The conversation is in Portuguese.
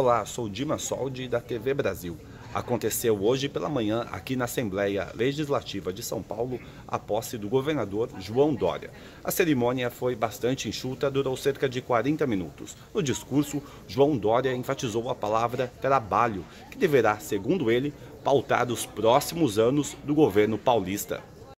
Olá, sou Dima Soldi da TV Brasil. Aconteceu hoje pela manhã aqui na Assembleia Legislativa de São Paulo a posse do governador João Dória. A cerimônia foi bastante enxuta, durou cerca de 40 minutos. No discurso, João Dória enfatizou a palavra trabalho, que deverá, segundo ele, pautar os próximos anos do governo paulista.